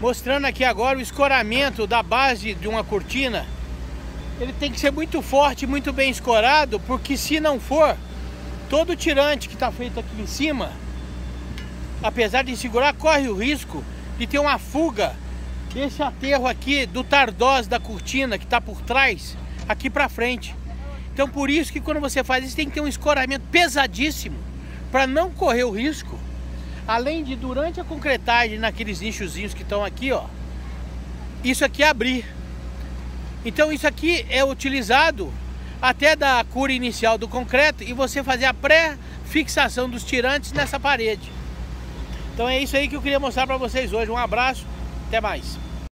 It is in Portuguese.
Mostrando aqui agora o escoramento da base de uma cortina. Ele tem que ser muito forte, muito bem escorado, porque se não for, todo o tirante que está feito aqui em cima, apesar de segurar, corre o risco de ter uma fuga desse aterro aqui do tardós da cortina que está por trás, aqui para frente. Então por isso que quando você faz isso tem que ter um escoramento pesadíssimo para não correr o risco. Além de durante a concretagem naqueles nichozinhos que estão aqui, ó, isso aqui abrir. Então isso aqui é utilizado até da cura inicial do concreto e você fazer a pré-fixação dos tirantes nessa parede. Então é isso aí que eu queria mostrar para vocês hoje. Um abraço, até mais.